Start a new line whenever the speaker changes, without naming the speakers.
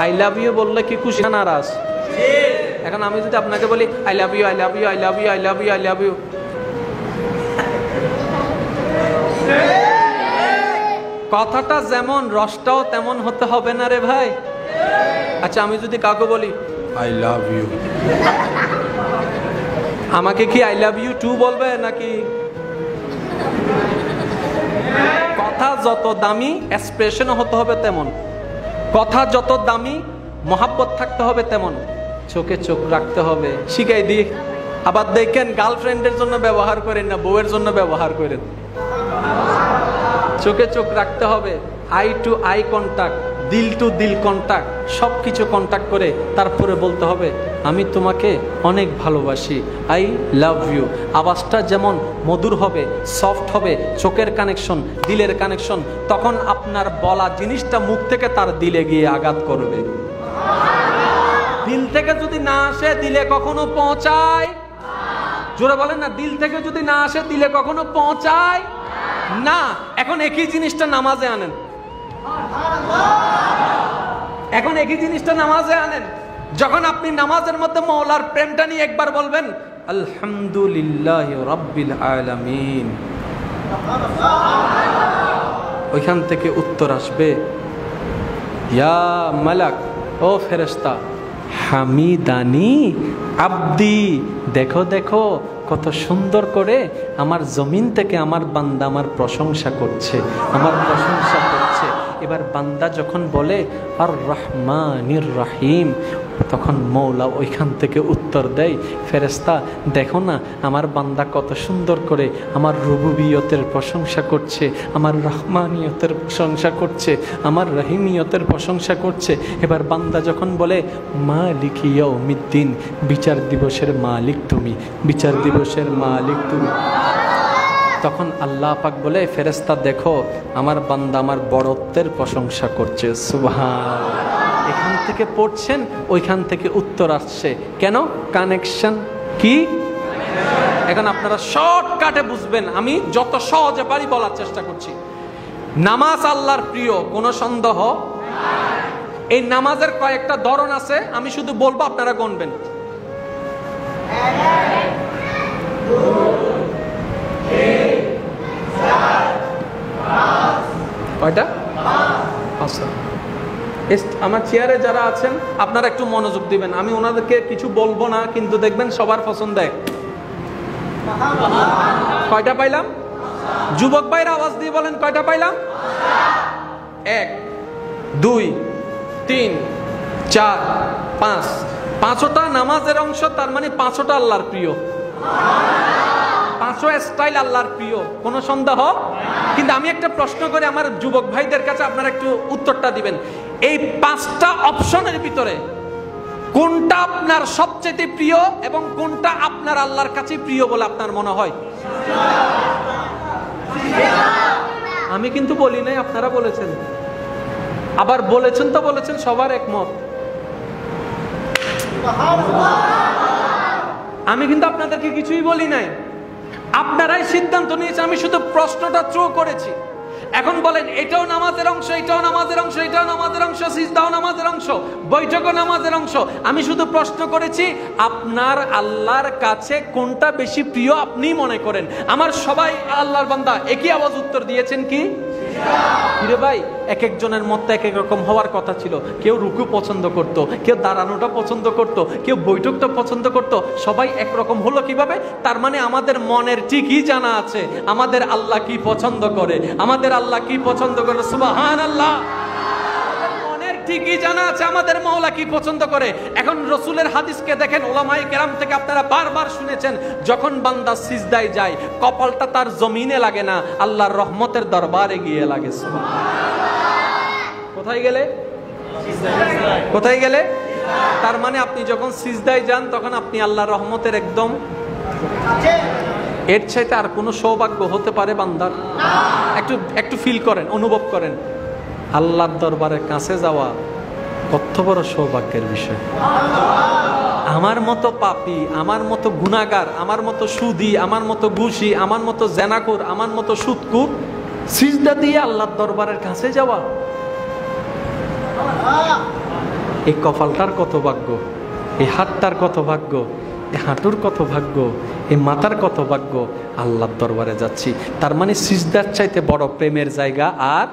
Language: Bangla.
আই লাভ ইউ বললে কি খুশি? না নারাজ। এখন আমি যদি আপনাকে বলি I love you I love you I love you I love you I love you কথাটা যেমন রসটাও তেমন হতে হবে না রে ভাই। আচ্ছা আমি যদি কাউকে বলি আই লাভ ইউ আমাকে কি আই লাভ ইউ টু বলবে নাকি? কথা যত দামি এক্সপ্রেশন হতে হবে তেমন। কথা যত দামি, মহাব্বত থাকতে হবে তেমন। চোখে চোখ রাখতে হবে। শিখাই দিয়ে আবার দেখেন গার্লফ্রেন্ডের জন্য ব্যবহার করেন না, বউয়ের জন্য ব্যবহার করেন। চোখে চোখ রাখতে হবে। Eye to eye contact. দিল টু দিল কন্টাক্ট সব কিছু কন্টাক্ট করে তারপরে বলতে হবে, আমি তোমাকে অনেক ভালোবাসি আই লাভ ইউ আওয়াজটা যেমন মধুর হবে সফট হবে, চোখের কানেকশন দিলের কানেকশন তখন আপনার বলা জিনিসটা মুখ থেকে তার দিলে গিয়ে আঘাত করবে। দিল থেকে যদি না আসে, দিলে কখনো পৌঁছায়? জোরে বলেন না, দিল থেকে যদি না আসে, দিলে কখনো পৌঁছায়? না, এখন একই জিনিসটা নামাজে আনেন। এখন একই জিনিসটা নামাজে আনেন। যখন আপনি নামাজের মধ্যে মৌলার প্রেমটা নিয়ে একবার বলবেন, আলহামদুলিল্লাহ রব্বিল আলামিন। ওইখান থেকে উত্তর আসবে, ইয়া মালাক, ও ফেরেস্তা হামিদানি আব্দি, দেখো দেখো, কত সুন্দর করে আমার জমিন থেকে আমার বান্দা আমার প্রশংসা করছে, আমার প্রশংসা করছে। এবার বান্দা যখন বলে আর রহমানির রাহিম তখন মৌলা ওইখান থেকে উত্তর দেয় ফেরেস্তা দেখো না, আমার বান্দা কত সুন্দর করে আমার রুবুবিয়তের প্রশংসা করছে, আমার রহমানিয়তের প্রশংসা করছে, আমার রহিমিয়তের প্রশংসা করছে। এবার বান্দা যখন বলে, মালিক ইয়ৌমিদ্দিন বিচার দিবসের মালিক তুমি, বিচার দিবসের মালিক তুমি। তখন আল্লাহ পাক বলে ফেরেস্তা দেখো আমার বান্দা আমার বড়ত্বের প্রশংসা করছে। সুবহান এখান থেকে পড়ছেন ওইখান থেকে উত্তর আসছে। কেন? কানেকশন কি? এখন আপনারা শর্টকাটে বুঝবেন আমি যত সহজে পারি বলার চেষ্টা করছি। নামাজ আল্লাহর প্রিয় কোনো সন্দেহ? এই নামাজের কয়েকটা ধরন আছে আমি শুধু বলব আপনারা গণবেন। আমার চেয়ারে যারা আছেন, আপনারা একটু মনোযোগ দিবেন। আমি ওনাদেরকে কিছু বলব না, কিন্তু দেখবেন সবার পছন্দ এক। কয়টা পাইলাম? যুবক ভাইরা আওয়াজ দিয়ে বলেন, কয়টা পাইলাম? এক, দুই, তিন, চার, পাঁচ। পাঁচটা নামাজের অংশ, তার মানে পাঁচটা আল্লাহর প্রিয়। পাঁচও স্টাইল আল্লাহর প্রিয়। কোনো সন্দেহ? কিন্তু আমি একটা প্রশ্ন করে, আমার যুবক ভাইদের কাছে আপনারা একটু উত্তরটা দিবেন। এই পাঁচটা অপশনের ভিতরে কোনটা আপনার সবচেয়ে প্রিয় এবং কোনটা আপনার আল্লাহর কাছে প্রিয় বলে আপনার মনে হয়? আমি কিন্তু বলি নাই, আপনারা বলেছেন। আবার বলেছেন তো বলেছেন, সবার একমত। আমি কিন্তু আপনাদেরকে কিছুই বলি নাই। আপনারাই সিদ্ধান্ত নিয়েছে আমি শুধু প্রশ্নটা থ্রো করেছি। এখন বলেন, এটাও নামাজের অংশ, এটাও নামাজের অংশ, এটাও নামাজের অংশ, সিজদাও নামাজের অংশ, বৈঠকও নামাজের অংশ। আমি শুধু প্রশ্ন করেছি, আপনার আল্লাহর কাছে কোনটা বেশি প্রিয় আপনি মনে করেন? আমার সবাই আল্লাহর বান্দা, একই আওয়াজ উত্তর দিয়েছেন কি? হিরে ভাই, এক একজনের মত এক এক রকম হওয়ার কথা ছিল। কেউ রুকু পছন্দ করত, কেউ দাঁড়ানোটা পছন্দ করত, কেউ বৈঠকটা পছন্দ করত। সবাই একরকম হলো কীভাবে? তার মানে আমাদের মনের ঠিকই জানা আছে। আমাদের আল্লাহ কি পছন্দ করে? আমাদের আল্লাহ কি পছন্দ করে? সুবাহান আল্লাহ ঠিকই জানা আছে আমাদের মৌলা কি পছন্দ করে। এখন রসুলের হাদিসকে দেখেন ওলামাই কেরাম থেকে আপনারা বারবার শুনেছেন, যখন বান্দা সিজদায় যায়, কপালটা তার জমিনে লাগে না, আল্লাহর রহমতের দরবারে গিয়ে লাগে কোথায় গেলে? কোথায় গেলে? তার মানে আপনি যখন সিজদায় যান, তখন আপনি আল্লাহর রহমতের একদম এর চাইতে আর কোনো সৌভাগ্য হতে পারে বান্দার? একটু একটু ফিল করেন, অনুভব করেন। আল্লাহর দরবারের কাছে যাওয়া কত বড় সৌভাগ্যের বিষয়। আমার মতো পাপি, আমার মতো গুণাগার আমার মতো সুদি, আমার মতো ঘুষি, আমার মতো জেনাকুর আমার মতো সুদকুর সিজদা দিয়ে আল্লাহর দরবারের কাছে যাওয়া। এই কপালটার কত ভাগ্য, এই হাতটার কত ভাগ্য, এই হাঁটুর কত ভাগ্য, এই মাথার কত ভাগ্য, আল্লাহর দরবারে যাচ্ছি। তার মানে সিজদার চাইতে বড় প্রেমের জায়গা আর